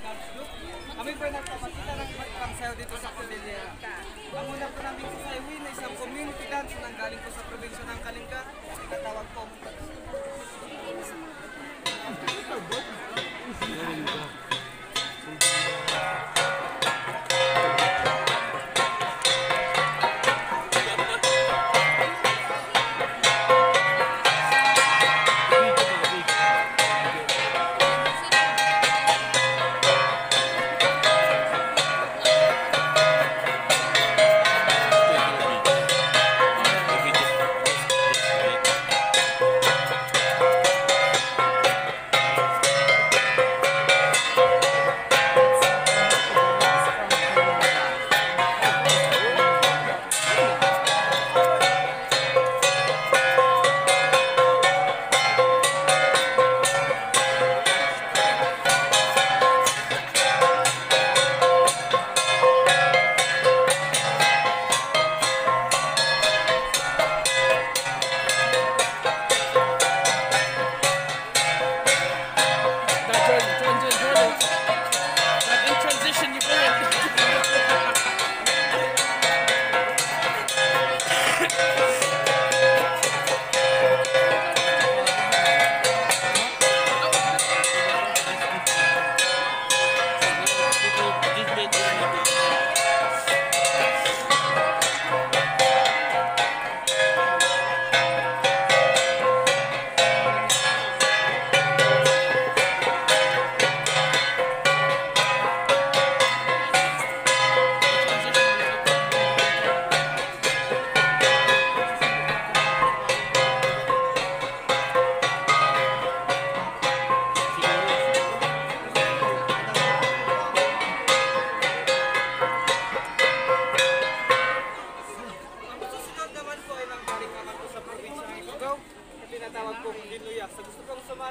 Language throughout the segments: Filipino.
Thank you.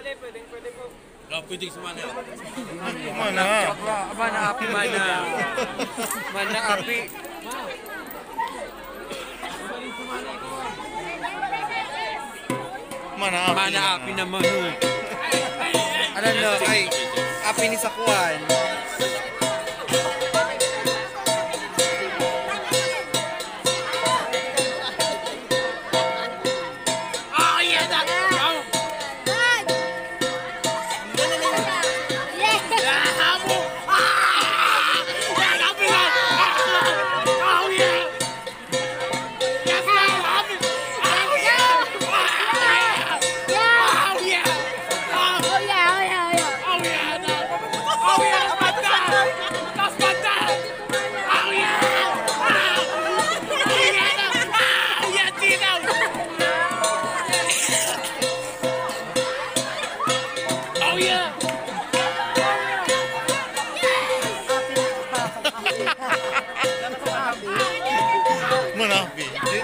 Sumali, pwedeng pwede po. Oh, pwedeng sumali. Mana? Mana api mana? Mana api? Mana api? Mana api naman. Ano no, ay api ni Sakuan. Oh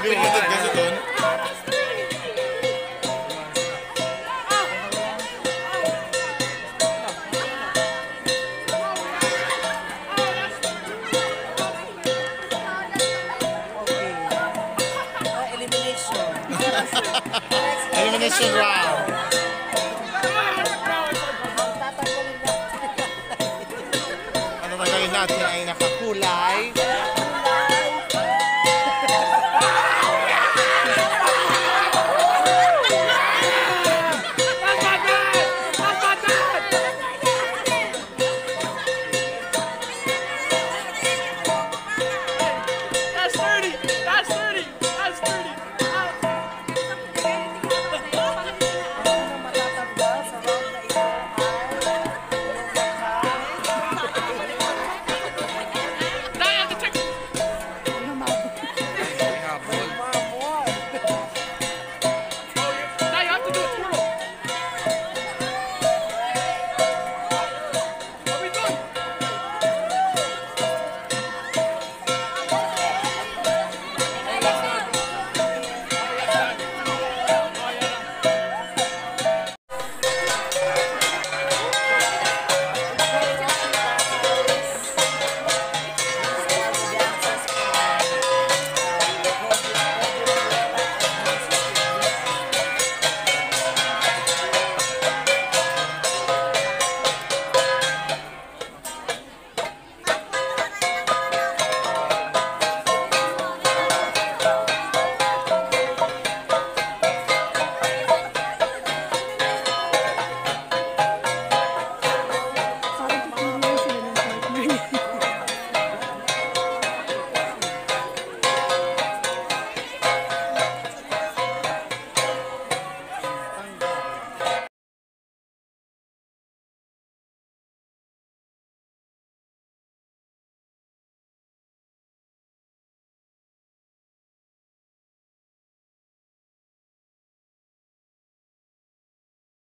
Sabi mo din kasi doon. Uh, elimination round.